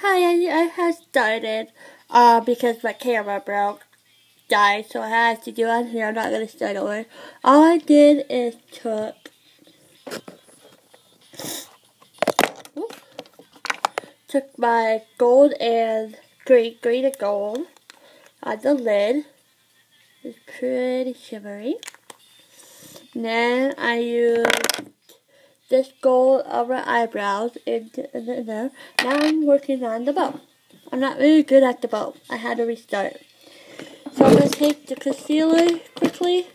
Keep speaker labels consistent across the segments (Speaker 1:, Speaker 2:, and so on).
Speaker 1: hi, I, I had started uh, because my camera broke, died, so I had to do it here. I'm not going to start over. All I did is took took my gold and green, green and gold on the lid. It's pretty shimmery. Then I used this gold over eyebrows into there. Now I'm working on the bow. I'm not really good at the bow. I had to restart. So I'm going to take the concealer quickly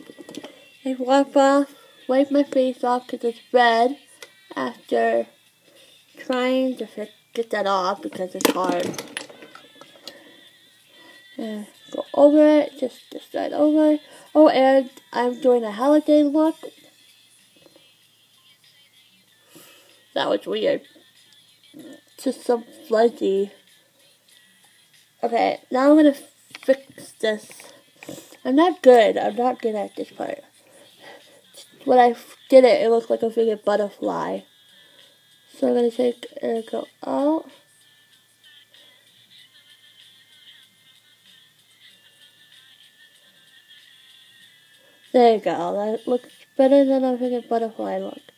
Speaker 1: and wipe off, wipe my face off because it's red after trying to get that off because it's hard. And go over it, just, just right over. Oh, and I'm doing a holiday look. That was weird. Just some fuzzy. Okay, now I'm gonna fix this. I'm not good. I'm not good at this part. When I did it, it looked like a big butterfly. So I'm to take and go out. There you go. That looks better than a freaking butterfly look.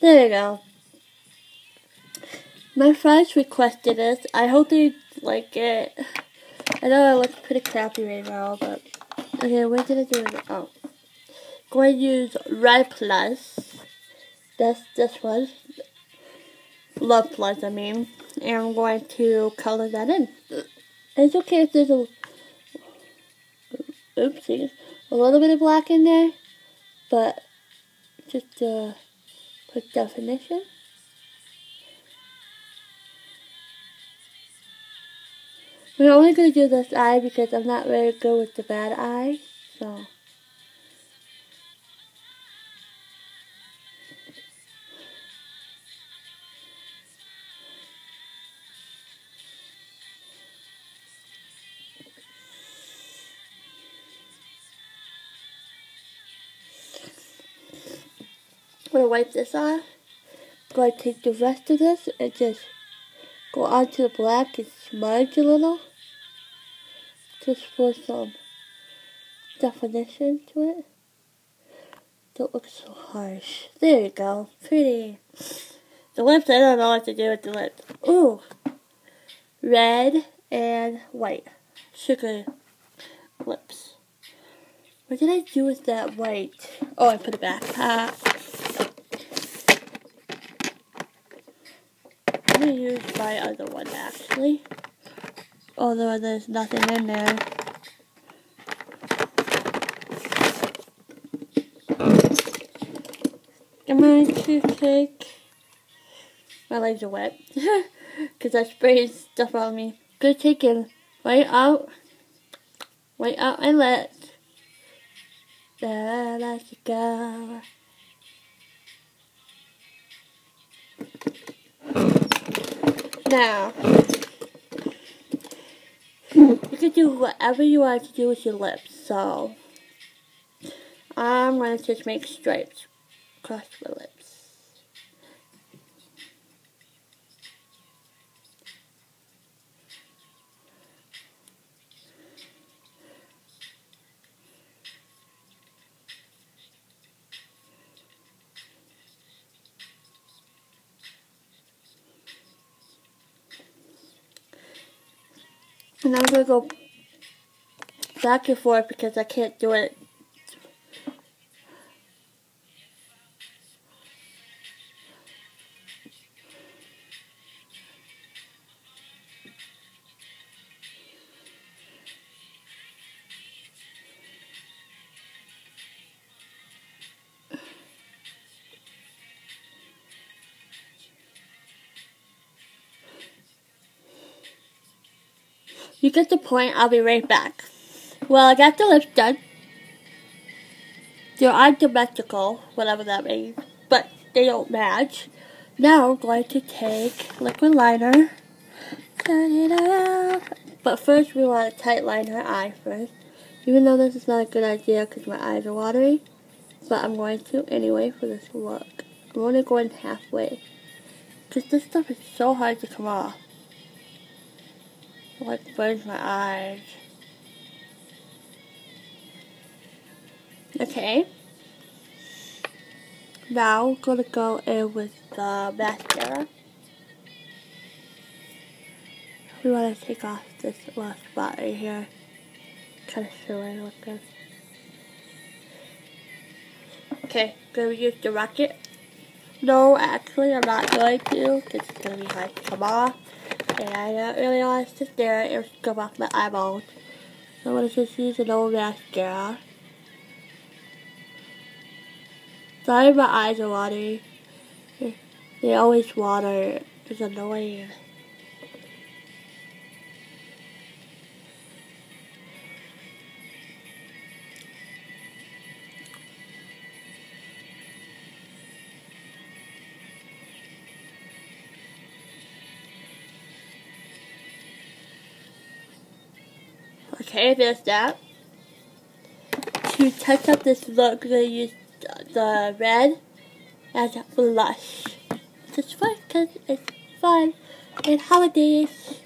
Speaker 1: There you go. My friends requested this. I hope they like it. I know I look pretty crappy right now, but okay, where did I do? Oh, going to use Red Plus. That's this one. Love Plus, I mean. And I'm going to color that in. It's okay if there's a oopsies, a little bit of black in there, but just uh, put definition. We're only going to do this eye because I'm not very good with the bad eye. So. I'm going to wipe this off. I'm going to take the rest of this and just go onto the black and smudge a little just for some definition to it. Don't look so harsh. There you go. Pretty. The lips, I don't know what to do with the lips. Ooh. Red and white. Sugar lips. What did I do with that white? Oh, I put it back. Uh, To use my other one, actually although there's nothing in there. I'm going to take, my legs are wet, because I sprayed stuff on me. Good taking right out, right out and let, there let it go. Now, you can do whatever you want to do with your lips, so I'm going to just make stripes across my lips. And I'm going to go back and forth because I can't do it You get the point, I'll be right back. Well, I got the lips done. They're identical, whatever that means, but they don't match. Now I'm going to take liquid liner. But first we want to tight line her eye first. Even though this is not a good idea because my eyes are watery, but I'm going to anyway for this look. I'm only going halfway. Because this stuff is so hard to come off. Like burns my eyes. Okay. Now I'm gonna go in with the mascara. We want to take off this last spot right here. Kind of show it like this. Okay, gonna use the rocket. No, actually, I'm not going to, because it's gonna be hard to come off. And I don't really want to sit there and come off my eyeballs. So I'm gonna just use an old mascara. Sorry, my eyes are watery. They always water. It's annoying. Okay, there's that. To touch up this look, I'm going to use the red as a blush. Just fun because it's fun. And holidays,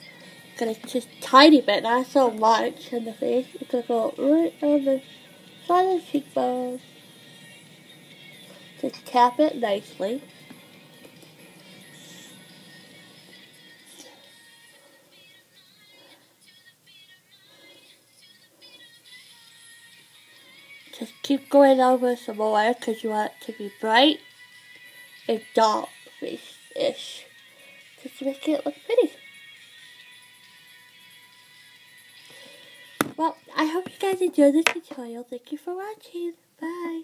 Speaker 1: gonna just tiny bit, not so much in the face. It's gonna go right on the side of the cheekbones. Just tap it nicely. Just keep going over some more because you want it to be bright and doll face-ish. Just to make it look pretty. Well, I hope you guys enjoyed this tutorial. Thank you for watching. Bye.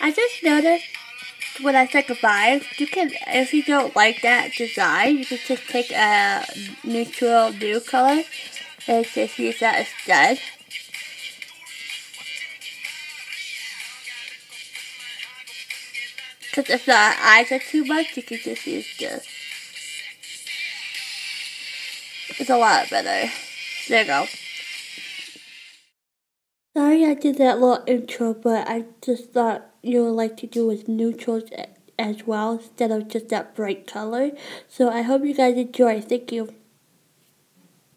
Speaker 1: I just noticed when I goodbye, you can, if you don't like that design, you can just take a neutral blue color and just use that instead. Because if the eyes are too much, you can just use this. It's a lot better. There you go. Sorry I did that little intro, but I just thought you would like to do with neutrals as well instead of just that bright color. So I hope you guys enjoy. Thank you.